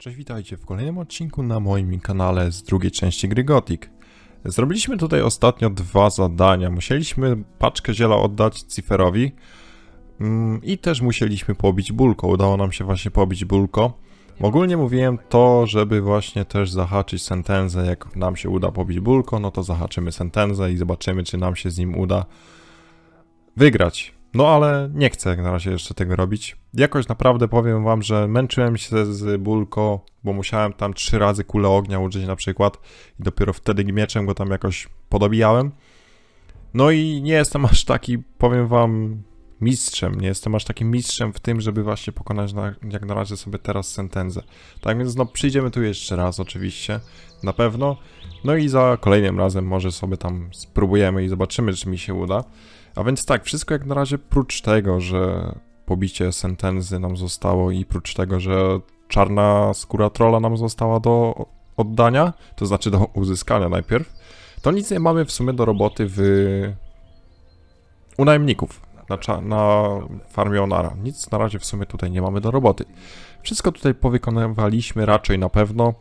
Cześć, witajcie w kolejnym odcinku na moim kanale z drugiej części gry Gothic. Zrobiliśmy tutaj ostatnio dwa zadania. Musieliśmy paczkę ziela oddać Ciferowi mm, i też musieliśmy pobić Bulko. Udało nam się właśnie pobić Bulko. Ogólnie mówiłem to, żeby właśnie też zahaczyć Sentenzę. Jak nam się uda pobić Bulko, no to zahaczymy Sentenzę i zobaczymy, czy nam się z nim uda wygrać. No ale nie chcę jak na razie jeszcze tego robić. Jakoś naprawdę powiem wam, że męczyłem się z Bulko, bo musiałem tam trzy razy kulę ognia użyć na przykład i dopiero wtedy mieczem go tam jakoś podobijałem. No i nie jestem aż taki, powiem wam, mistrzem. Nie jestem aż takim mistrzem w tym, żeby właśnie pokonać na, jak na razie sobie teraz sentenzę. Tak więc no przyjdziemy tu jeszcze raz oczywiście, na pewno. No i za kolejnym razem może sobie tam spróbujemy i zobaczymy, czy mi się uda. A więc tak, wszystko jak na razie prócz tego, że pobicie sentenzy nam zostało i prócz tego, że czarna skóra trolla nam została do oddania, to znaczy do uzyskania najpierw, to nic nie mamy w sumie do roboty w... u najemników na, na farmie Onara. Nic na razie w sumie tutaj nie mamy do roboty. Wszystko tutaj powykonywaliśmy raczej na pewno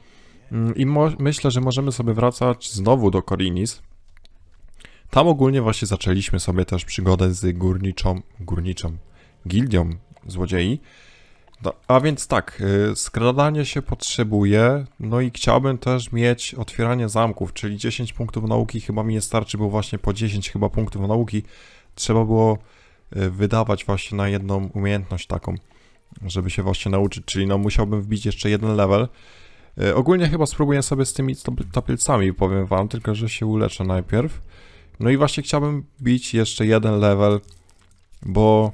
mm, i myślę, że możemy sobie wracać znowu do Korinis, tam ogólnie właśnie zaczęliśmy sobie też przygodę z górniczą, górniczą gildią złodziei. No, a więc tak, yy, skradanie się potrzebuje, no i chciałbym też mieć otwieranie zamków, czyli 10 punktów nauki chyba mi nie starczy, bo właśnie po 10 chyba punktów nauki trzeba było yy, wydawać właśnie na jedną umiejętność taką, żeby się właśnie nauczyć, czyli no musiałbym wbić jeszcze jeden level. Yy, ogólnie chyba spróbuję sobie z tymi topielcami, powiem wam, tylko że się uleczę najpierw. No i właśnie chciałbym bić jeszcze jeden level, bo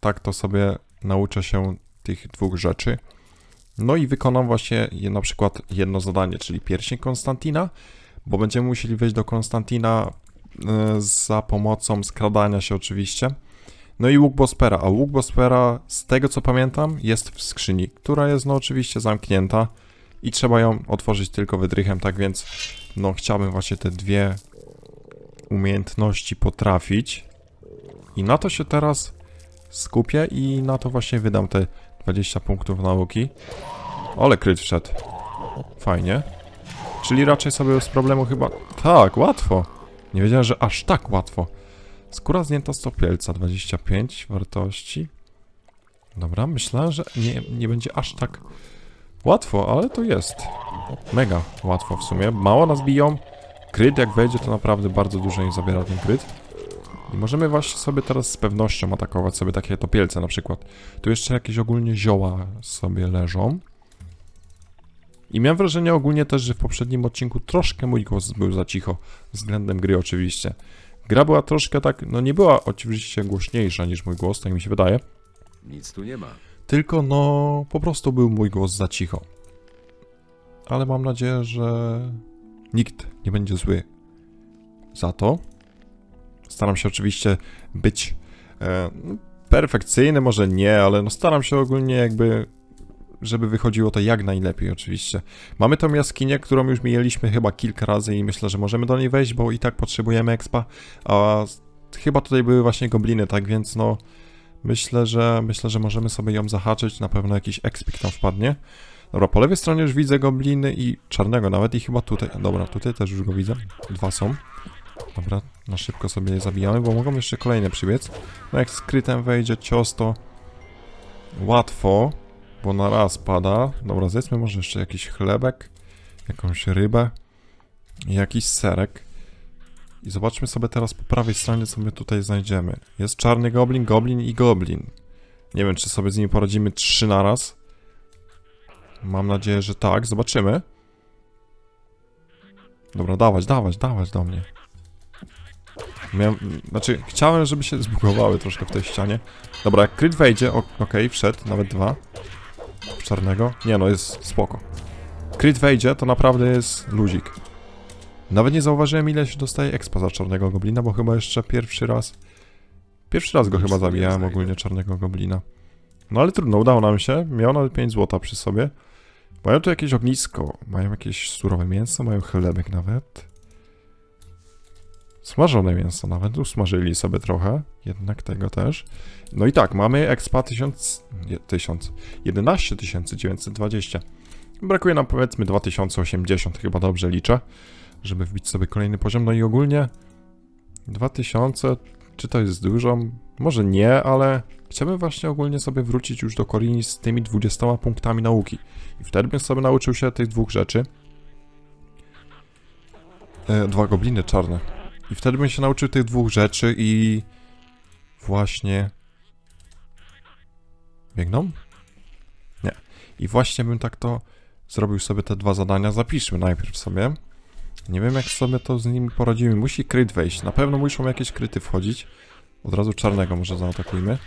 tak to sobie nauczę się tych dwóch rzeczy. No i wykonam właśnie na przykład jedno zadanie, czyli pierścień Konstantina, bo będziemy musieli wejść do Konstantina e, za pomocą skradania się oczywiście. No i łuk Bospera, a łuk Bospera z tego co pamiętam jest w skrzyni, która jest no oczywiście zamknięta i trzeba ją otworzyć tylko wydrychem, tak więc no chciałbym właśnie te dwie umiejętności potrafić. I na to się teraz skupię i na to właśnie wydam te 20 punktów nauki. Ale kryt wszedł. Fajnie. Czyli raczej sobie bez problemu chyba... Tak, łatwo. Nie wiedziałem, że aż tak łatwo. Skóra zdjęta z topielca, 25 wartości. Dobra, myślałem, że nie, nie będzie aż tak łatwo, ale to jest. Mega łatwo w sumie. Mało nas biją. Kryt jak wejdzie to naprawdę bardzo dużo im zabiera ten kryt. I możemy właśnie sobie teraz z pewnością atakować sobie takie topielce na przykład. Tu jeszcze jakieś ogólnie zioła sobie leżą. I miałem wrażenie ogólnie też, że w poprzednim odcinku troszkę mój głos był za cicho. Względem gry oczywiście. Gra była troszkę tak, no nie była oczywiście głośniejsza niż mój głos, tak mi się wydaje. Nic tu nie ma. Tylko no, po prostu był mój głos za cicho. Ale mam nadzieję, że Nikt nie będzie zły za to. Staram się oczywiście być e, no, perfekcyjny, może nie, ale no staram się ogólnie jakby, żeby wychodziło to jak najlepiej oczywiście. Mamy tą jaskinię, którą już mieliśmy chyba kilka razy i myślę, że możemy do niej wejść, bo i tak potrzebujemy expa, a chyba tutaj były właśnie gobliny, tak więc no myślę, że myślę, że możemy sobie ją zahaczyć, na pewno jakiś expik tam wpadnie. Dobra, po lewej stronie już widzę gobliny i czarnego nawet i chyba tutaj. Dobra, tutaj też już go widzę. Dwa są. Dobra, na szybko sobie je zabijamy, bo mogą jeszcze kolejne przybiec. No jak skrytem wejdzie cios, to łatwo, bo na raz pada. Dobra, zjedzmy może jeszcze jakiś chlebek, jakąś rybę i jakiś serek. I zobaczmy sobie teraz po prawej stronie, co my tutaj znajdziemy. Jest czarny goblin, goblin i goblin. Nie wiem, czy sobie z nimi poradzimy trzy na raz. Mam nadzieję, że tak. Zobaczymy. Dobra, dawać, dawać, dawać do mnie. Miałem, znaczy, chciałem, żeby się zbugowały troszkę w tej ścianie. Dobra, jak kryt wejdzie, okej, okay, wszedł, nawet dwa. Czarnego. Nie no, jest spoko. Kryt wejdzie, to naprawdę jest luzik. Nawet nie zauważyłem, ile się dostaje expa za czarnego goblina, bo chyba jeszcze pierwszy raz... Pierwszy raz go chyba zabijałem ogólnie, czarnego goblina. No ale trudno, udało nam się. Miał nawet 5 złota przy sobie. Mają tu jakieś ognisko, mają jakieś surowe mięso, mają chlebek nawet. Smażone mięso nawet, usmażyli sobie trochę, jednak tego też. No i tak, mamy expa 1000, 1000 11 920. Brakuje nam powiedzmy 2080, chyba dobrze liczę, żeby wbić sobie kolejny poziom. No i ogólnie 2000, czy to jest dużo? Może nie, ale chciałbym właśnie ogólnie sobie wrócić już do Korini z tymi 20 punktami nauki. I wtedy bym sobie nauczył się tych dwóch rzeczy. E, dwa gobliny czarne. I wtedy bym się nauczył tych dwóch rzeczy i właśnie... Biegną? Nie. I właśnie bym tak to zrobił sobie te dwa zadania. Zapiszmy najpierw sobie. Nie wiem jak sobie to z nimi poradzimy. Musi kryt wejść. Na pewno muszą jakieś kryty wchodzić. Od razu czarnego może zaatakujmy.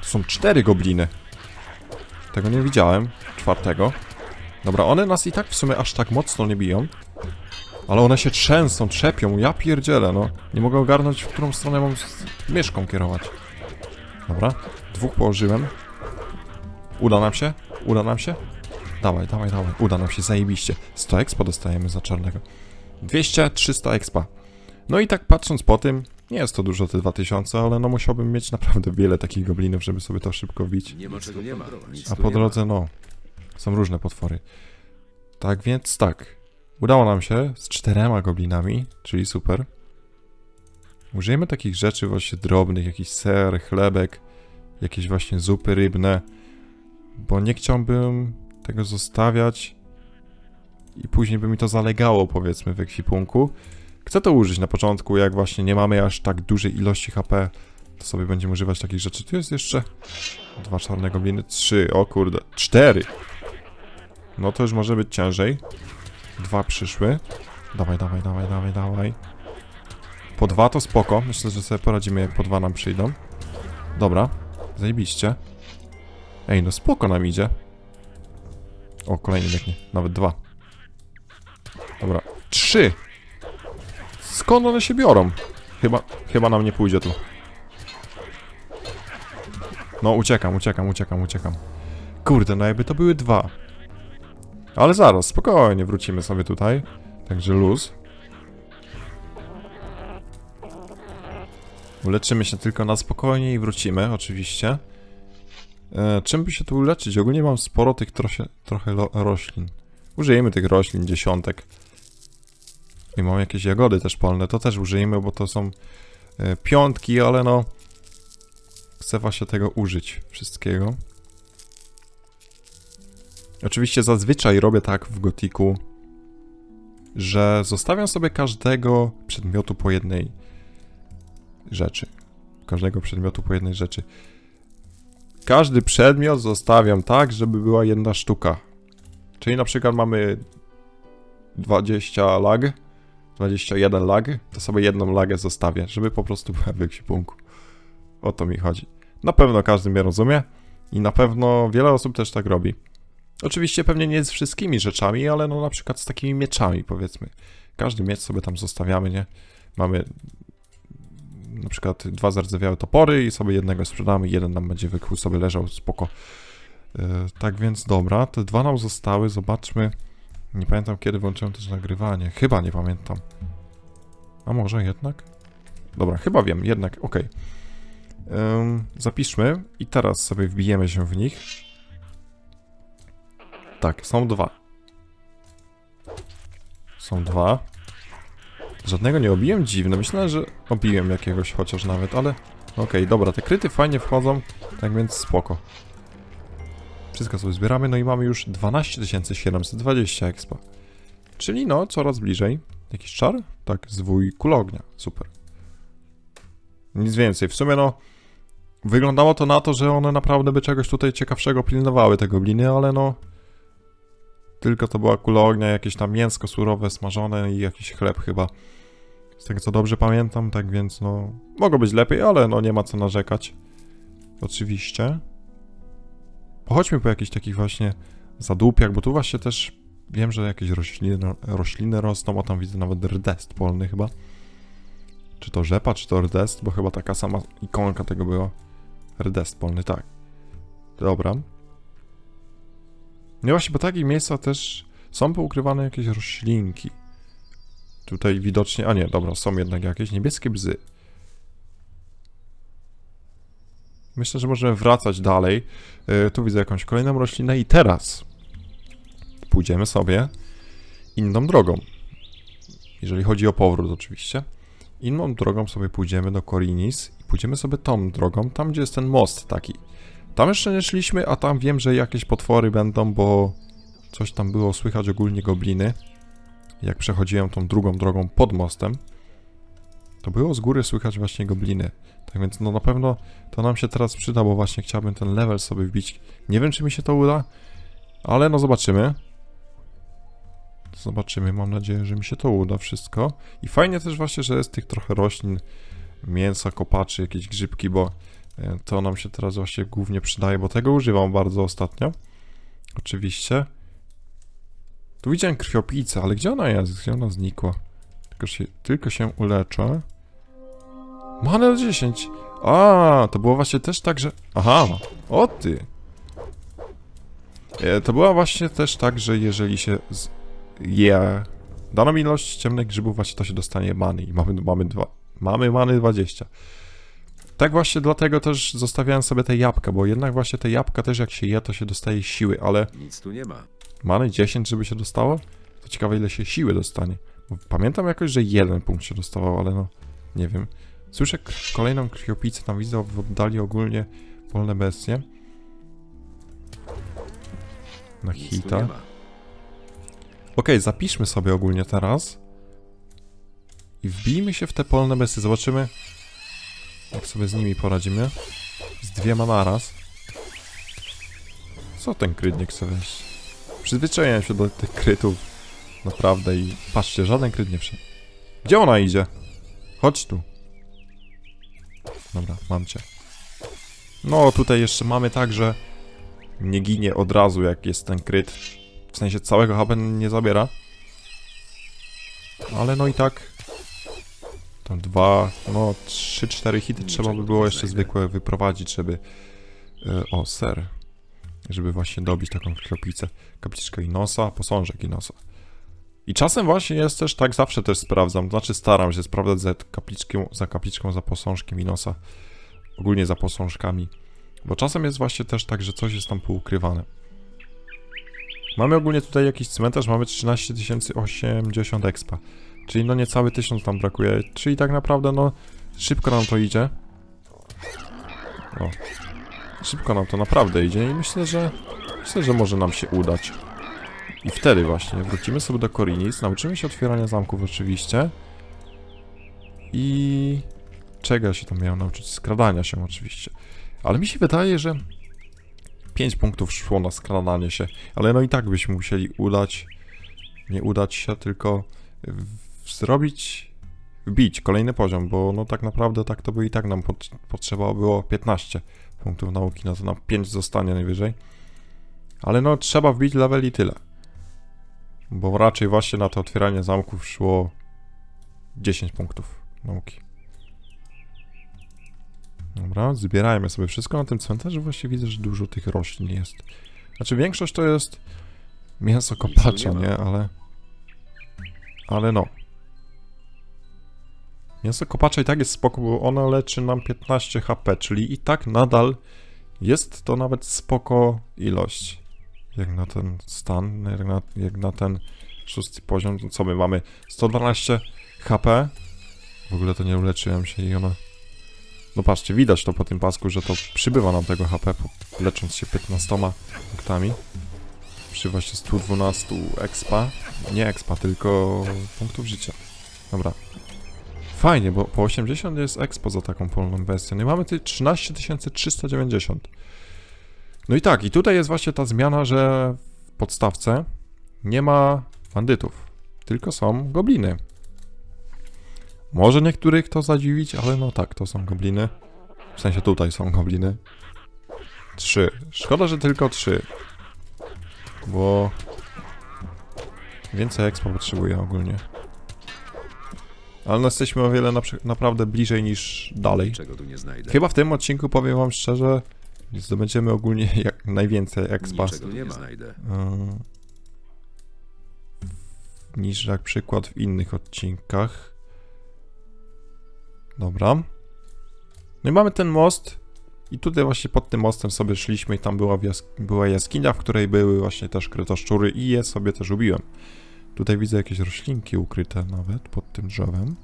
To są cztery gobliny. Tego nie widziałem. Czwartego. Dobra, one nas i tak w sumie aż tak mocno nie biją. Ale one się trzęsą, trzepią. Ja pierdzielę, no. Nie mogę ogarnąć, w którą stronę mam myszką kierować. Dobra. Dwóch położyłem. Uda nam się? Uda nam się? Dawaj, dawaj, dawaj. Uda nam się, zajebiście. 100 expa dostajemy za czarnego. 200, 300 expa. No i tak patrząc po tym, nie jest to dużo te 2000, ale no musiałbym mieć naprawdę wiele takich goblinów, żeby sobie to szybko wbić. Nie ma czego nie ma. A po drodze, no, są różne potwory. Tak więc tak, udało nam się z czterema goblinami, czyli super. Użyjemy takich rzeczy właśnie drobnych, jakiś ser, chlebek, jakieś właśnie zupy rybne, bo nie chciałbym tego zostawiać i później by mi to zalegało, powiedzmy, w ekwipunku. Chcę to użyć na początku, jak właśnie nie mamy aż tak dużej ilości HP, to sobie będziemy używać takich rzeczy. Tu jest jeszcze dwa czarne gobliny, trzy, o kurde, cztery. No to już może być ciężej. Dwa przyszły. Dawaj, dawaj, dawaj, dawaj, dawaj. Po dwa to spoko. Myślę, że sobie poradzimy, jak po dwa nam przyjdą. Dobra, zajebiście. Ej, no spoko nam idzie. O, kolejny biegnie. Nawet dwa. Dobra, trzy. Skąd one się biorą? Chyba, chyba nam nie pójdzie tu. No, uciekam, uciekam, uciekam, uciekam. Kurde, no jakby to były dwa. Ale zaraz, spokojnie, wrócimy sobie tutaj. Także luz. Uleczymy się tylko na spokojnie i wrócimy, oczywiście. E, czym by się tu uleczyć? Ogólnie mam sporo tych trosie, trochę roślin. Użyjemy tych roślin, dziesiątek. I mam jakieś jagody też polne, to też użyjemy, bo to są e, piątki, ale no... Chcę właśnie tego użyć, wszystkiego. Oczywiście zazwyczaj robię tak w Gotiku, że zostawiam sobie każdego przedmiotu po jednej rzeczy. Każdego przedmiotu po jednej rzeczy. Każdy przedmiot zostawiam tak, żeby była jedna sztuka. Czyli na przykład mamy 20 lag, 21 lag, to sobie jedną lagę zostawię, żeby po prostu była w ekwipunku. O to mi chodzi. Na pewno każdy mnie rozumie i na pewno wiele osób też tak robi. Oczywiście pewnie nie z wszystkimi rzeczami, ale no na przykład z takimi mieczami powiedzmy. Każdy miecz sobie tam zostawiamy, nie? Mamy na przykład dwa zardzewiałe topory i sobie jednego sprzedamy, jeden nam będzie wykłuł sobie leżał, spoko. Yy, tak więc dobra, te dwa nam zostały, zobaczmy. Nie pamiętam kiedy włączyłem też nagrywanie, chyba nie pamiętam. A może jednak? Dobra, chyba wiem, jednak, okej. Ym, zapiszmy i teraz sobie wbijemy się w nich. Tak, są dwa. Są dwa. Żadnego nie obiłem? Dziwne. Myślałem, że obiłem jakiegoś chociaż nawet, ale... Okej, dobra, te kryty fajnie wchodzą, tak więc spoko. Wszystko sobie zbieramy, no i mamy już 12 720 expa. Czyli no, coraz bliżej. Jakiś czar? Tak, zwój kulognia. Super. Nic więcej. W sumie no... Wyglądało to na to, że one naprawdę by czegoś tutaj ciekawszego pilnowały, te gobliny, ale no... Tylko to była kula ognia, jakieś tam mięsko surowe, smażone i jakiś chleb chyba. Z tego co dobrze pamiętam, tak więc no... Mogło być lepiej, ale no nie ma co narzekać. Oczywiście. Pochodźmy po jakichś takich właśnie zadupiach, bo tu właśnie też wiem, że jakieś rośliny, rośliny rosną, a tam widzę nawet rdest polny chyba. Czy to rzepa, czy to rdest, bo chyba taka sama ikonka tego była. Rdest polny, tak. Dobra. No właśnie, bo takie miejsca też są poukrywane jakieś roślinki. Tutaj widocznie, a nie, dobra, są jednak jakieś niebieskie bzy. Myślę, że możemy wracać dalej. Yy, tu widzę jakąś kolejną roślinę i teraz pójdziemy sobie inną drogą. Jeżeli chodzi o powrót oczywiście. Inną drogą sobie pójdziemy do Korinis i pójdziemy sobie tą drogą, tam gdzie jest ten most taki. Tam jeszcze nie szliśmy, a tam wiem, że jakieś potwory będą, bo coś tam było słychać ogólnie gobliny. Jak przechodziłem tą drugą drogą pod mostem, to było z góry słychać właśnie gobliny. Tak więc no na pewno to nam się teraz przyda, bo właśnie chciałbym ten level sobie wbić. Nie wiem, czy mi się to uda, ale no zobaczymy. Zobaczymy, mam nadzieję, że mi się to uda wszystko. I fajnie też właśnie, że jest tych trochę roślin, mięsa, kopaczy, jakieś grzybki, bo e, to nam się teraz właśnie głównie przydaje, bo tego używam bardzo ostatnio. Oczywiście. Tu widziałem krwiopijcę, ale gdzie ona jest? Gdzie ona znikła? Tylko się, tylko się uleczę. Manel 10. A, to było właśnie też tak, że... Aha, o ty. E, To była właśnie też tak, że jeżeli się z... je daną ilość ciemnych grzybów, właśnie to się dostanie many i mamy, mamy dwa... Mamy many 20. Tak właśnie dlatego też zostawiałem sobie te jabłka, bo jednak właśnie te jabłka też jak się je, to się dostaje siły, ale Nic tu nie ma. Many 10, żeby się dostało? To ciekawe, ile się siły dostanie. Bo pamiętam jakoś, że jeden punkt się dostawał, ale no, nie wiem. Słyszę kolejną krwiopicę, tam widzę w oddali ogólnie polne bestie. Na hita. Okej, ma. zapiszmy sobie ogólnie teraz. I wbijmy się w te polne bestie. Zobaczymy, jak sobie z nimi poradzimy. Z dwiema naraz. Co ten kryt nie chce wejść? Przyzwyczaiłem się do tych krytów. Naprawdę i patrzcie, żaden kryt nie wszedł. Gdzie ona idzie? Chodź tu. Dobra, mam cię. No, tutaj jeszcze mamy tak, że nie ginie od razu, jak jest ten kryt. W sensie całego HP nie zabiera. Ale no i tak. Tam dwa, no trzy, cztery hity trzeba by było jeszcze zwykłe wyprowadzić, żeby... E, o, ser. Żeby właśnie dobić taką kroplicę. Kapliczkę Inosa, posążek Inosa. I czasem właśnie jest też tak, zawsze też sprawdzam, znaczy staram się sprawdzać za kapliczką, za kapliczką, za posążkiem Inosa. Ogólnie za posążkami. Bo czasem jest właśnie też tak, że coś jest tam poukrywane. Mamy ogólnie tutaj jakiś cmentarz, mamy 13 080 expa. Czyli no niecały tysiąc nam brakuje, czyli tak naprawdę no szybko nam to idzie. O. Szybko nam to naprawdę idzie i myślę, że myślę, że może nam się udać. I wtedy właśnie wrócimy sobie do Korinis, nauczymy się otwierania zamków oczywiście. I czego ja się tam miałem nauczyć? Skradania się oczywiście. Ale mi się wydaje, że 5 punktów szło na skradanie się, ale no i tak byśmy musieli udać, nie udać się, tylko zrobić, wbić kolejny poziom, bo no tak naprawdę tak to by i tak nam pot, potrzeba było 15 punktów nauki, no to nam 5 zostanie najwyżej. Ale no trzeba wbić level i tyle. Bo raczej właśnie na to otwieranie zamków szło 10 punktów nauki. Dobra, zbierajmy sobie wszystko na tym cmentarzu. Właśnie widzę, że dużo tych roślin jest. Znaczy większość to jest mięso kopacza, nie? Ale... Ale no. Mięso kopacza i tak jest spoko, bo ono leczy nam 15 HP, czyli i tak nadal jest to nawet spoko ilość. Jak na ten stan, jak na, jak na ten szósty poziom, to co my mamy? 112 HP. W ogóle to nie uleczyłem się i ona... No patrzcie, widać to po tym pasku, że to przybywa nam tego HP, lecząc się 15 punktami. Przy właśnie 112 expa. Nie expa, tylko punktów życia. Dobra. Fajnie, bo po 80 jest expo za taką polną bestię. No i mamy tutaj 13 390. No i tak, i tutaj jest właśnie ta zmiana, że w podstawce nie ma bandytów, tylko są gobliny. Może niektórych to zadziwić, ale no tak, to są gobliny. W sensie tutaj są gobliny. Trzy. Szkoda, że tylko trzy. Bo... Więcej expo potrzebuję ogólnie. Ale no jesteśmy o wiele naprawdę bliżej niż dalej. Chyba w tym odcinku powiem wam szczerze, zdobędziemy ogólnie jak najwięcej expa Niczego nie znajdę. yy, niż jak przykład w innych odcinkach. Dobra. No i mamy ten most. I tutaj właśnie pod tym mostem sobie szliśmy i tam była, jas była jaskinia, w której były właśnie też krytoszczury i je sobie też ubiłem. Tutaj widzę jakieś roślinki ukryte nawet pod tym drzewem.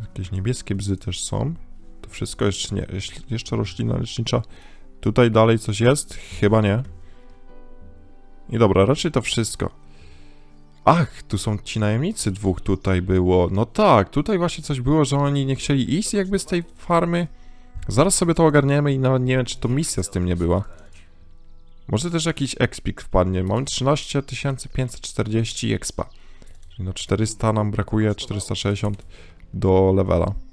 Jakieś niebieskie bzy też są. To wszystko jeszcze nie. Jeszcze roślina lecznicza. Tutaj dalej coś jest? Chyba nie. I dobra, raczej to wszystko. Ach, tu są ci najemnicy dwóch tutaj było. No tak, tutaj właśnie coś było, że oni nie chcieli iść jakby z tej farmy. Zaraz sobie to ogarniemy i nawet nie wiem, czy to misja z tym nie była. Może też jakiś expik wpadnie. Mam 13 540 expa. Czyli no 400 nam brakuje, 460 do levela.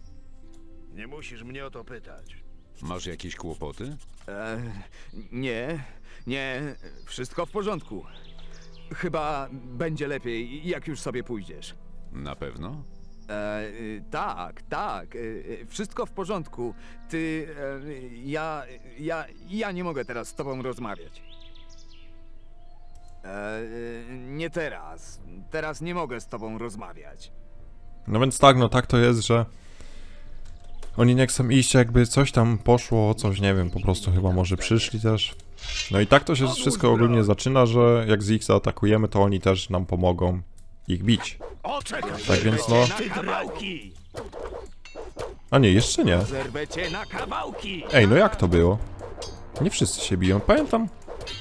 Musisz mnie o to pytać. Masz jakieś kłopoty? E, nie, nie, wszystko w porządku. Chyba będzie lepiej, jak już sobie pójdziesz. Na pewno? E, tak, tak, y, wszystko w porządku. Ty, e, ja, ja, ja nie mogę teraz z tobą rozmawiać. E, nie teraz. Teraz nie mogę z tobą rozmawiać. No więc tak, no tak to jest, że oni nie chcą iść, jakby coś tam poszło, coś nie wiem, po prostu chyba może przyszli też. No i tak to się wszystko ogólnie zaczyna, że jak z ich zaatakujemy, to oni też nam pomogą ich bić. Tak więc no... A nie, jeszcze nie. Ej, no jak to było? Nie wszyscy się biją, pamiętam.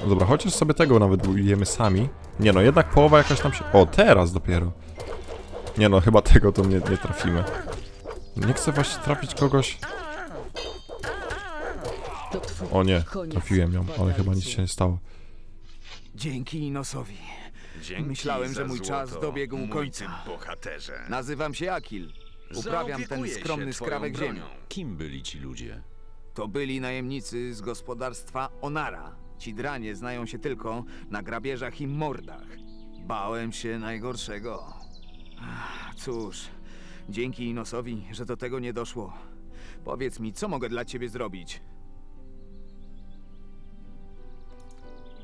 No dobra, chociaż sobie tego nawet bijemy sami. Nie no, jednak połowa jakaś tam się... O, teraz dopiero. Nie no, chyba tego to nie, nie trafimy. Nie chcę właśnie trafić kogoś... O nie, trafiłem ją, ale chyba nic się nie stało. Dzięki Inosowi. Dzięki Myślałem, że mój złoto, czas dobiegł mój końca. bohaterze. Nazywam się Akil. Uprawiam ten Zaopiekuję się skromny twoją skrawek bronią. ziemi. Kim byli ci ludzie? To byli najemnicy z gospodarstwa Onara. Ci dranie znają się tylko na grabieżach i mordach. Bałem się najgorszego. Ach, Cóż, dzięki Inosowi, że do tego nie doszło. Powiedz mi, co mogę dla ciebie zrobić?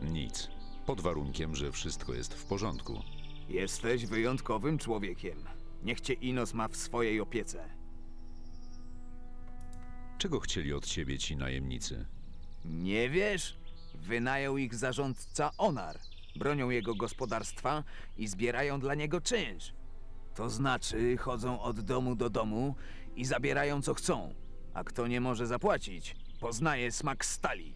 Nic. Pod warunkiem, że wszystko jest w porządku. Jesteś wyjątkowym człowiekiem. Niech cię Inos ma w swojej opiece. Czego chcieli od ciebie ci najemnicy? Nie wiesz? Wynajął ich zarządca Onar. Bronią jego gospodarstwa i zbierają dla niego czynsz. To znaczy, chodzą od domu do domu i zabierają co chcą. A kto nie może zapłacić, poznaje smak stali.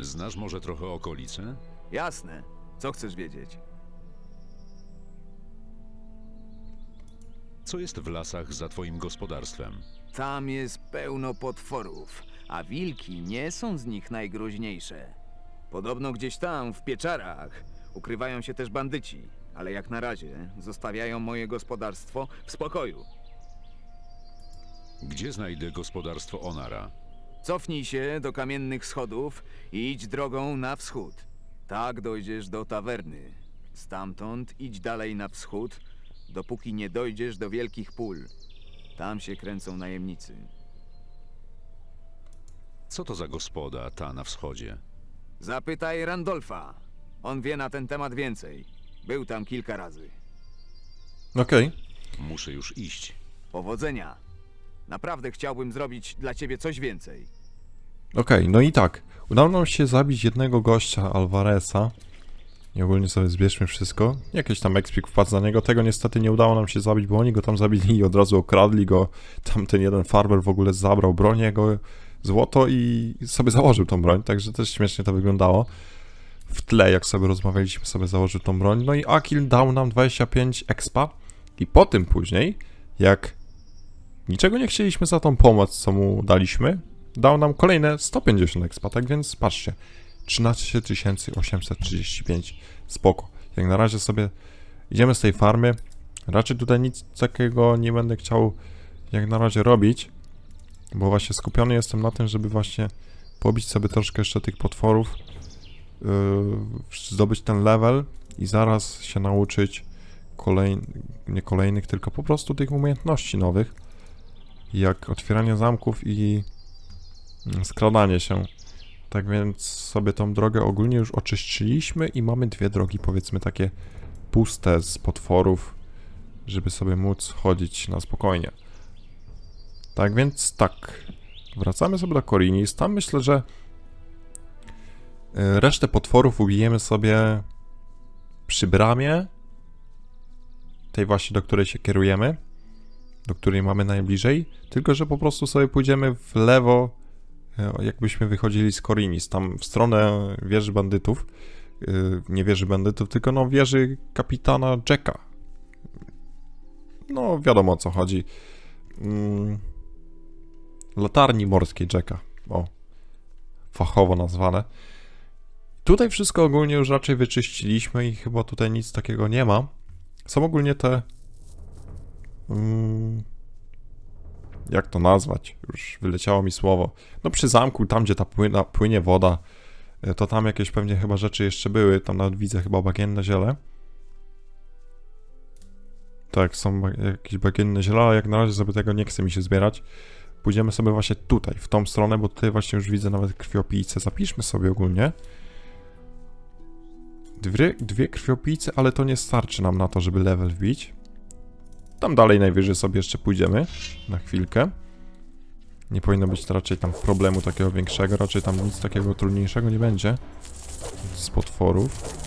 Znasz może trochę okolice? Jasne. Co chcesz wiedzieć? Co jest w lasach za twoim gospodarstwem? Tam jest pełno potworów, a wilki nie są z nich najgroźniejsze. Podobno gdzieś tam, w pieczarach, ukrywają się też bandyci, ale jak na razie zostawiają moje gospodarstwo w spokoju. Gdzie znajdę gospodarstwo Onara? Cofnij się do kamiennych schodów i idź drogą na wschód. Tak dojdziesz do tawerny. Stamtąd idź dalej na wschód, dopóki nie dojdziesz do wielkich pól. Tam się kręcą najemnicy. Co to za gospoda ta na wschodzie? Zapytaj Randolfa. On wie na ten temat więcej. Był tam kilka razy. Okej. Muszę już iść. Powodzenia. Naprawdę chciałbym zrobić dla ciebie coś więcej. Okej, no i tak. Udało nam się zabić jednego gościa, Alvareza. I ogólnie sobie zbierzmy wszystko. Jakiś tam expik wpadł za niego. Tego niestety nie udało nam się zabić, bo oni go tam zabili i od razu okradli go. Tam ten jeden farmer w ogóle zabrał broń jego, złoto i sobie założył tą broń, także też śmiesznie to wyglądało. W tle, jak sobie rozmawialiśmy, sobie założył tą broń. No i Akil dał nam 25 expa. I po tym później, jak niczego nie chcieliśmy za tą pomoc, co mu daliśmy, dał nam kolejne 150 expa, tak więc patrzcie, 13 835, spoko. Jak na razie sobie idziemy z tej farmy, raczej tutaj nic takiego nie będę chciał jak na razie robić, bo właśnie skupiony jestem na tym, żeby właśnie pobić sobie troszkę jeszcze tych potworów, zdobyć ten level i zaraz się nauczyć kolejnych, nie kolejnych, tylko po prostu tych umiejętności nowych, jak otwieranie zamków i mm, skradanie się. Tak więc sobie tą drogę ogólnie już oczyściliśmy i mamy dwie drogi, powiedzmy takie puste z potworów, żeby sobie móc chodzić na spokojnie. Tak więc tak. Wracamy sobie do Korinis. Tam myślę, że resztę potworów ubijemy sobie przy bramie. Tej właśnie, do której się kierujemy. Do której mamy najbliżej. Tylko, że po prostu sobie pójdziemy w lewo, e, jakbyśmy wychodzili z Korinis. Tam w stronę wieży bandytów. E, Nie wieży bandytów, tylko no wieży kapitana Jacka. No, wiadomo o co chodzi. Mm, latarni morskiej Jacka. O, fachowo nazwane. Tutaj wszystko ogólnie już raczej wyczyściliśmy i chyba tutaj nic takiego nie ma. Są ogólnie te... Mm, jak to nazwać? Już wyleciało mi słowo. No przy zamku, tam gdzie ta płyna, płynie woda, e, to tam jakieś pewnie chyba rzeczy jeszcze były. Tam nawet widzę chyba bagienne ziele. Tak, są jakieś bagienne ziele, ale jak na razie sobie tego nie chce mi się zbierać. Pójdziemy sobie właśnie tutaj, w tą stronę, bo tutaj właśnie już widzę nawet krwiopijce. Zapiszmy sobie ogólnie. Dwie, dwie krwiopijce, ale to nie starczy nam na to, żeby level wbić. Tam dalej najwyżej sobie jeszcze pójdziemy. Na chwilkę. Nie powinno być raczej tam problemu takiego większego, raczej tam nic takiego trudniejszego nie będzie. Z potworów.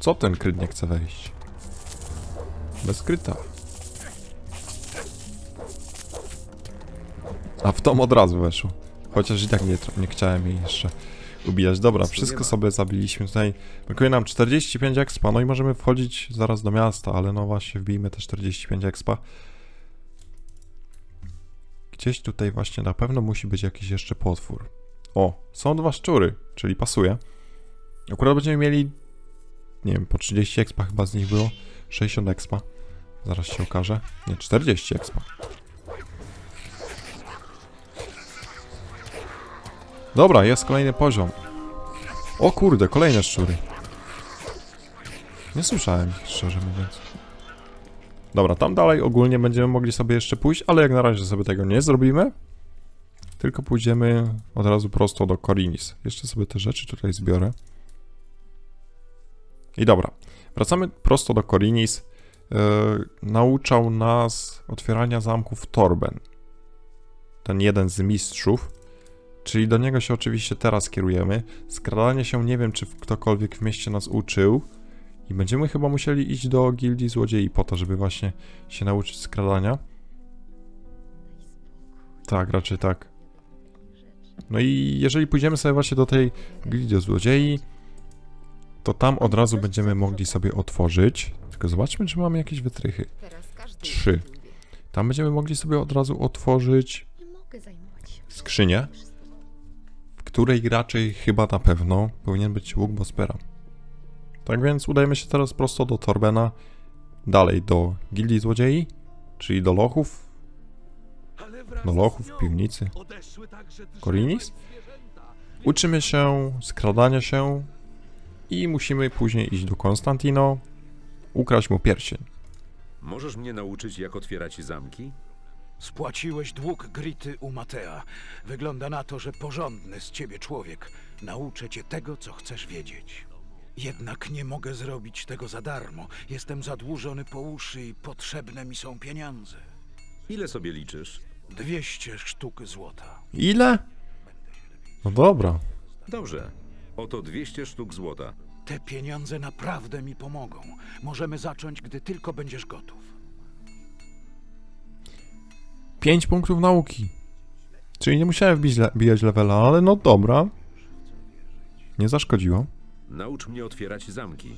Co ten kryt nie chce wejść? Bez kryta. A w tom od razu weszło. Chociaż i tak nie, nie chciałem jej jeszcze ubijać. Dobra, wszystko sobie zabiliśmy tutaj. Brakuje nam 45 expa, no i możemy wchodzić zaraz do miasta, ale no właśnie wbijmy te 45 expa. Gdzieś tutaj właśnie na pewno musi być jakiś jeszcze potwór. O, są dwa szczury, czyli pasuje. Akurat będziemy mieli, nie wiem, po 30 expa chyba z nich było. 60 expa. Zaraz się okaże. Nie, 40 expa. Dobra, jest kolejny poziom. O kurde, kolejne szczury. Nie słyszałem szczerze mówiąc. Dobra, tam dalej ogólnie będziemy mogli sobie jeszcze pójść, ale jak na razie sobie tego nie zrobimy. Tylko pójdziemy od razu prosto do Korinis. Jeszcze sobie te rzeczy tutaj zbiorę. I dobra, wracamy prosto do Korinis. Yy, nauczał nas otwierania zamków Torben. Ten jeden z mistrzów. Czyli do niego się oczywiście teraz kierujemy. Skradanie się nie wiem, czy ktokolwiek w mieście nas uczył. I będziemy chyba musieli iść do gildii złodziei po to, żeby właśnie się nauczyć skradania. Tak, raczej tak. No i jeżeli pójdziemy sobie właśnie do tej gildii złodziei, to tam od razu będziemy mogli sobie otworzyć. Tylko zobaczmy, czy mamy jakieś wytrychy. Trzy. Tam będziemy mogli sobie od razu otworzyć skrzynię, której raczej chyba na pewno powinien być łuk Bospera. Tak więc udajemy się teraz prosto do Torbena, dalej do Gildii Złodziei, czyli do lochów, do lochów, piwnicy, Korinis. Uczymy się skradania się i musimy później iść do Konstantino, ukraść mu pierścień. Możesz mnie nauczyć, jak otwierać zamki? Spłaciłeś dług Grity u Matea. Wygląda na to, że porządny z ciebie człowiek. Nauczę cię tego, co chcesz wiedzieć. Jednak nie mogę zrobić tego za darmo. Jestem zadłużony po uszy i potrzebne mi są pieniądze. Ile sobie liczysz? 200 sztuk złota. Ile? No dobra. Dobrze. Oto 200 sztuk złota. Te pieniądze naprawdę mi pomogą. Możemy zacząć, gdy tylko będziesz gotów. 5 punktów nauki. Czyli nie musiałem wbić le- bijać levela, ale no dobra. Nie zaszkodziło. Naucz mnie otwierać zamki.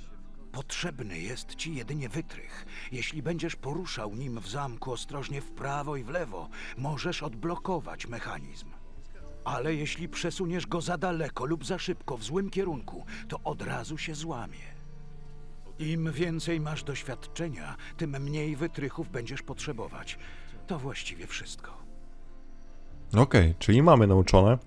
Potrzebny jest ci jedynie wytrych. Jeśli będziesz poruszał nim w zamku ostrożnie w prawo i w lewo, możesz odblokować mechanizm. Ale jeśli przesuniesz go za daleko lub za szybko w złym kierunku, to od razu się złamie. Im więcej masz doświadczenia, tym mniej wytrychów będziesz potrzebować. To właściwie wszystko. Okej, czyli mamy nauczone.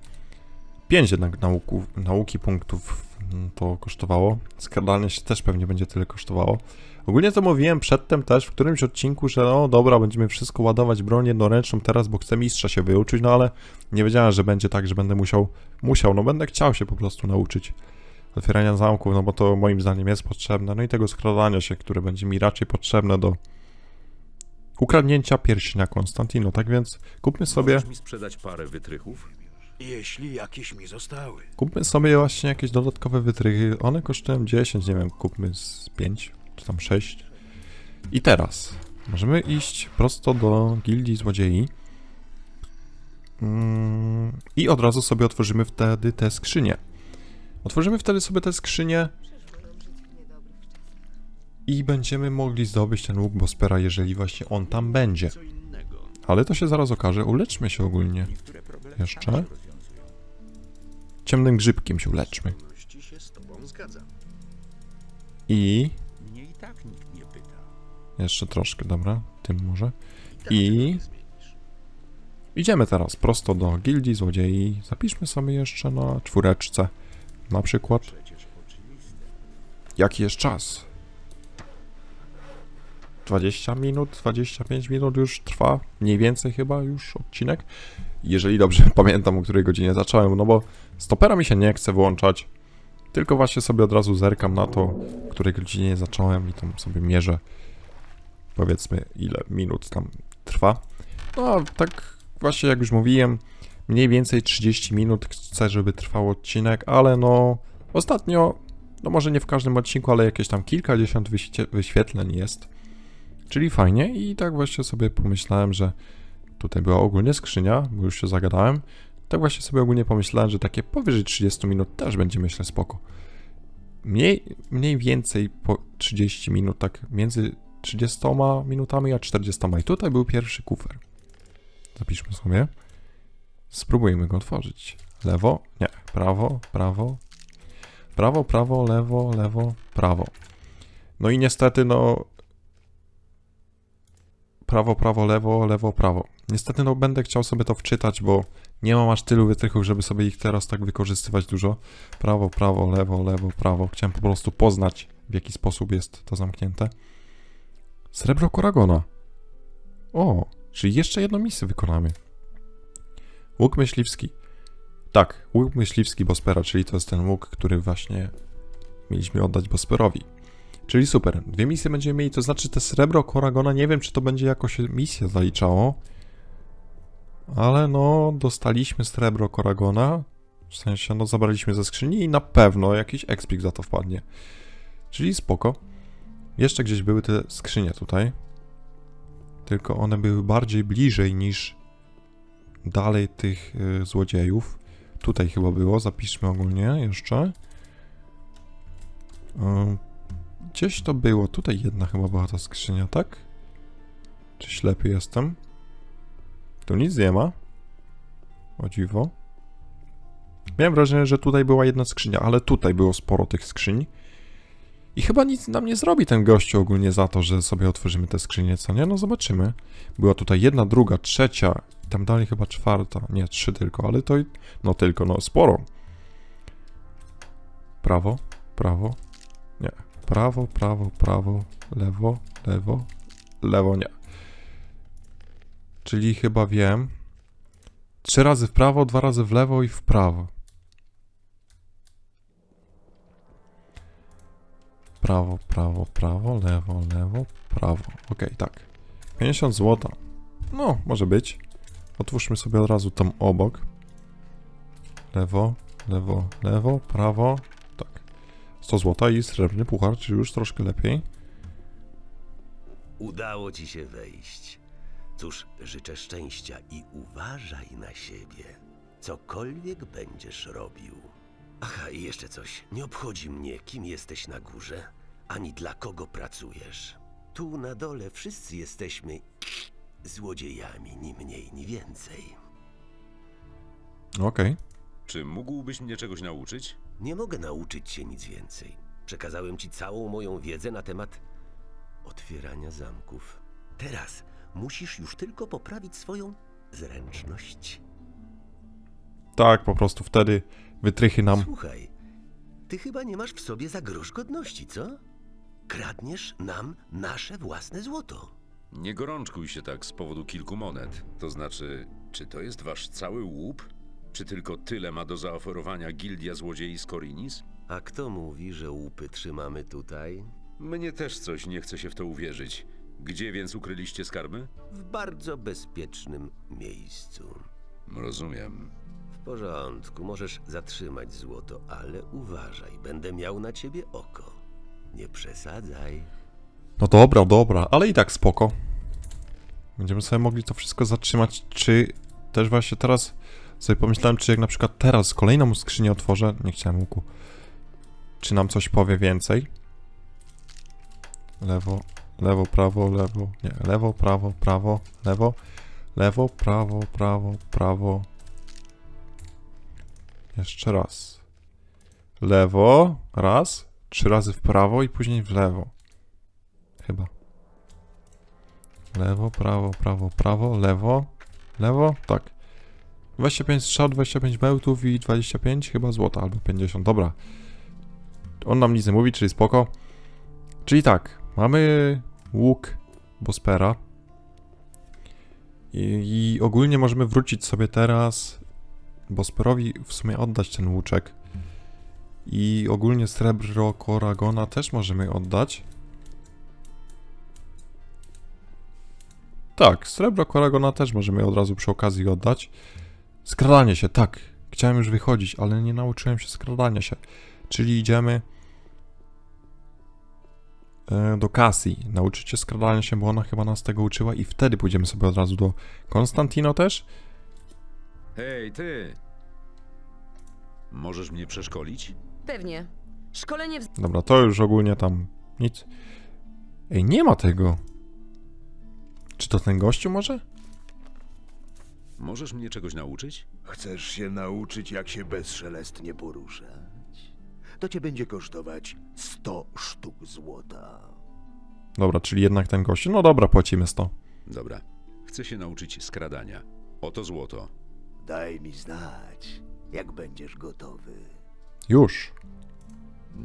5 jednak nauku, nauki punktów to kosztowało. Skradanie się też pewnie będzie tyle kosztowało. Ogólnie to mówiłem przedtem też w którymś odcinku, że no dobra, będziemy wszystko ładować broń jednoręczną teraz, bo chcę mistrza się wyuczyć, no ale nie wiedziałem, że będzie tak, że będę musiał, musiał, no będę chciał się po prostu nauczyć otwierania zamków, no bo to moim zdaniem jest potrzebne, no i tego skradania się, które będzie mi raczej potrzebne do ukradnięcia pierścienia Konstantino. Tak więc kupmy sobie, Możesz mi sprzedać parę wytrychów? Jeśli jakieś mi zostały. kupmy sobie właśnie jakieś dodatkowe wytrychy. One kosztują 10, nie wiem, kupmy z 5 czy tam 6. I teraz możemy iść prosto do gildii złodziei. Mm, I od razu sobie otworzymy wtedy te skrzynie. Otworzymy wtedy sobie te skrzynie i będziemy mogli zdobyć ten łuk Bospera, jeżeli właśnie on tam będzie. Ale to się zaraz okaże. Uleczmy się ogólnie. Jeszcze. Ciemnym grzybkiem się uleczmy. I... Jeszcze troszkę, dobra. Tym może. I... Idziemy teraz prosto do gildii złodziei. Zapiszmy sobie jeszcze na czwóreczce. Na przykład. Jaki jest czas? 20 minut, 25 minut już trwa, mniej więcej chyba już odcinek. Jeżeli dobrze pamiętam, o której godzinie zacząłem, no bo stopera mi się nie chce włączać. Tylko właśnie sobie od razu zerkam na to, w której godzinie zacząłem i tam sobie mierzę. Powiedzmy, ile minut tam trwa. No, a tak właśnie jak już mówiłem, mniej więcej 30 minut chcę, żeby trwał odcinek, ale no ostatnio, no może nie w każdym odcinku, ale jakieś tam kilkadziesiąt wyświetleń jest. Czyli fajnie i tak właśnie sobie pomyślałem, że tutaj była ogólnie skrzynia, bo już się zagadałem. Tak właśnie sobie ogólnie pomyślałem, że takie powyżej 30 minut też będzie myślę spoko. Mniej, mniej więcej po 30 minut, tak między 30 minutami a 40. I tutaj był pierwszy kufer. Zapiszmy sobie. Spróbujmy go otworzyć. Lewo, nie, prawo, prawo, prawo, prawo, lewo, lewo, prawo. No i niestety, no, prawo, prawo, lewo, lewo, prawo. Niestety, no, będę chciał sobie to wczytać, bo nie mam aż tylu wytrychów, żeby sobie ich teraz tak wykorzystywać dużo. Prawo, prawo, lewo, lewo, prawo. Chciałem po prostu poznać, w jaki sposób jest to zamknięte. Srebro Koragona. O, czyli jeszcze jedną misję wykonamy. Łuk myśliwski. Tak, łuk myśliwski Bospera, czyli to jest ten łuk, który właśnie mieliśmy oddać Bosperowi. Czyli super. Dwie misje będziemy mieli, to znaczy te srebro Koragona, nie wiem czy to będzie jakoś misję zaliczało. Ale no, dostaliśmy srebro Koragona. W sensie, no, zabraliśmy ze skrzyni i na pewno jakiś explik za to wpadnie. Czyli spoko. Jeszcze gdzieś były te skrzynie tutaj. Tylko one były bardziej bliżej niż dalej tych y, złodziejów. Tutaj chyba było, zapiszmy ogólnie jeszcze. Ym, Gdzieś to było. Tutaj jedna chyba była ta skrzynia, tak? Czy ślepy jestem? Tu nic nie ma. O dziwo. Miałem wrażenie, że tutaj była jedna skrzynia, ale tutaj było sporo tych skrzyń. I chyba nic nam nie zrobi ten gościu ogólnie za to, że sobie otworzymy te skrzynie, co nie? No zobaczymy. Była tutaj jedna, druga, trzecia, tam dalej chyba czwarta. Nie, trzy tylko, ale to... No tylko, no sporo. Prawo, prawo. Prawo, prawo, prawo, lewo, lewo, lewo, nie. Czyli chyba wiem. Trzy razy w prawo, dwa razy w lewo i w prawo. Prawo, prawo, prawo, lewo, lewo, prawo. Okej, tak. 50 złota. No, może być. Otwórzmy sobie od razu tam obok. Lewo, lewo, lewo, prawo. Tak. 100 złota i srebrny puchar, czyli już troszkę lepiej. Udało ci się wejść. Cóż, życzę szczęścia i uważaj na siebie. Cokolwiek będziesz robił. Aha, i jeszcze coś. Nie obchodzi mnie, kim jesteś na górze, ani dla kogo pracujesz. Tu na dole wszyscy jesteśmy złodziejami, ni mniej, ni więcej. Okej. Czy mógłbyś mnie czegoś nauczyć? Nie mogę nauczyć cię nic więcej. Przekazałem ci całą moją wiedzę na temat otwierania zamków. Teraz musisz już tylko poprawić swoją zręczność. Tak, po prostu wtedy wytrychy nam. Słuchaj, ty chyba nie masz w sobie za grosz godności, co? Kradniesz nam nasze własne złoto. Nie gorączkuj się tak z powodu kilku monet. To znaczy, czy to jest wasz cały łup? Czy tylko tyle ma do zaoferowania gildia złodziei z Korinis? A kto mówi, że łupy trzymamy tutaj? Mnie też coś nie chce się w to uwierzyć. Gdzie więc ukryliście skarby? W bardzo bezpiecznym miejscu. Rozumiem. W porządku, możesz zatrzymać złoto, ale uważaj, będę miał na ciebie oko. Nie przesadzaj. No dobra, dobra, ale i tak spoko. Będziemy sobie mogli to wszystko zatrzymać, czy też właśnie teraz sobie pomyślałem, czy jak na przykład teraz kolejną skrzynię otworzę, nie chciałem łuku, czy nam coś powie więcej. Lewo, lewo, prawo, lewo, nie, lewo, prawo, prawo, lewo, lewo, prawo, prawo, prawo. Jeszcze raz. Lewo, raz, trzy razy w prawo i później w lewo. Chyba. Lewo, prawo, prawo, prawo, lewo, lewo, tak. 25 strzał, 25 bełtów i 25 chyba złota, albo 50, dobra. On nam nic nie mówi, czyli spoko. Czyli tak, mamy łuk Bospera. I, I ogólnie możemy wrócić sobie teraz Bosperowi w sumie oddać ten łuczek. I ogólnie srebro Koragona też możemy oddać. Tak, srebro Koragona też możemy od razu przy okazji oddać. Skradanie się, tak. Chciałem już wychodzić, ale nie nauczyłem się skradania się. Czyli idziemy e, do Cassie. Nauczyć się skradania się, bo ona chyba nas tego uczyła i wtedy pójdziemy sobie od razu do Konstantino też. Hej, ty! Możesz mnie przeszkolić? Pewnie. Szkolenie w Dobra, to już ogólnie tam nic. Ej, nie ma tego. Czy to ten gościu może? Możesz mnie czegoś nauczyć? Chcesz się nauczyć, jak się bezszelestnie poruszać? To cię będzie kosztować 100 sztuk złota. Dobra, czyli jednak ten gościu. No dobra, płacimy 100. Dobra. Chcę się nauczyć skradania. Oto złoto. Daj mi znać, jak będziesz gotowy. Już.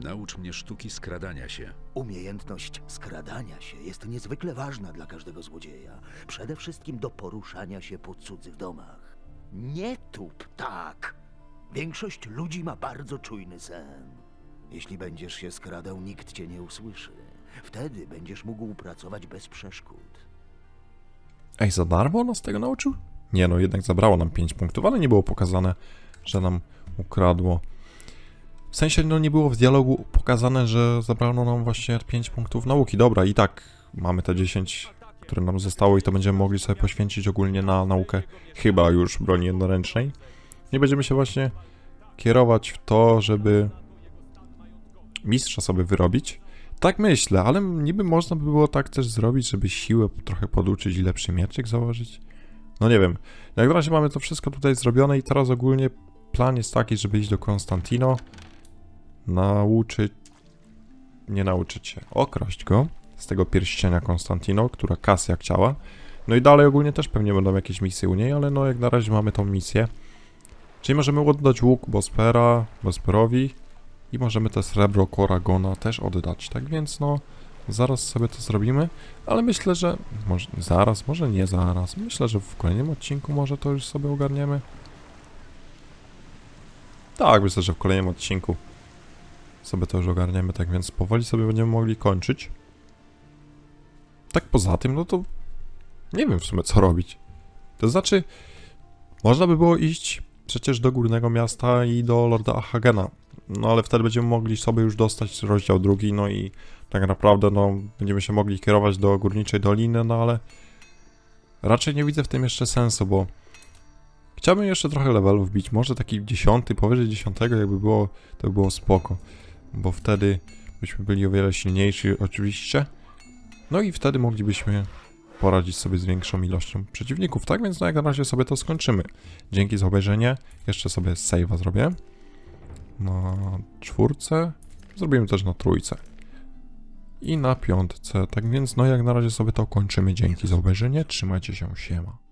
Naucz mnie sztuki skradania się. Umiejętność skradania się jest niezwykle ważna dla każdego złodzieja. Przede wszystkim do poruszania się po cudzych domach. Nie tup tak! Większość ludzi ma bardzo czujny sen. Jeśli będziesz się skradał, nikt cię nie usłyszy. Wtedy będziesz mógł pracować bez przeszkód. Ej, za darmo nas tego nauczył? Nie no, jednak zabrało nam 5 punktów, ale nie było pokazane, że nam ukradło. W sensie, no nie było w dialogu pokazane, że zabrano nam właśnie 5 punktów nauki. Dobra, i tak mamy te 10, które nam zostało i to będziemy mogli sobie poświęcić ogólnie na naukę chyba już broni jednoręcznej. Nie będziemy się właśnie kierować w to, żeby mistrza sobie wyrobić. Tak myślę, ale niby można by było tak też zrobić, żeby siłę trochę poduczyć i lepszy mieczyk założyć. No nie wiem. Jak na razie mamy to wszystko tutaj zrobione i teraz ogólnie plan jest taki, żeby iść do Konstantino, nauczyć, nie nauczyć się, okraść go z tego pierścienia Konstantino, która Kasja chciała. No i dalej ogólnie też pewnie będą jakieś misje u niej, ale no jak na razie mamy tą misję. Czyli możemy oddać łuk Bospera, Bosperowi i możemy te srebro Koragona też oddać. Tak więc no, zaraz sobie to zrobimy, ale myślę, że może zaraz, może nie zaraz. Myślę, że w kolejnym odcinku może to już sobie ogarniemy. Tak, myślę, że w kolejnym odcinku sobie to już ogarniemy, tak więc powoli sobie będziemy mogli kończyć. Tak poza tym, no to nie wiem w sumie co robić. To znaczy, można by było iść przecież do górnego miasta i do Lorda Ahagena. No ale wtedy będziemy mogli sobie już dostać rozdział drugi, no i tak naprawdę no będziemy się mogli kierować do Górniczej Doliny, no ale raczej nie widzę w tym jeszcze sensu, bo chciałbym jeszcze trochę levelów bić, może taki dziesiąty, powyżej dziesiątego jakby było, to by było spoko, bo wtedy byśmy byli o wiele silniejsi oczywiście, no i wtedy moglibyśmy poradzić sobie z większą ilością przeciwników, tak więc no jak na razie sobie to skończymy. Dzięki za obejrzenie, jeszcze sobie save'a zrobię na czwórce, zrobimy też na trójce i na piątce. Tak więc, no jak na razie sobie to kończymy. Dzięki za obejrzenie, trzymajcie się, siema.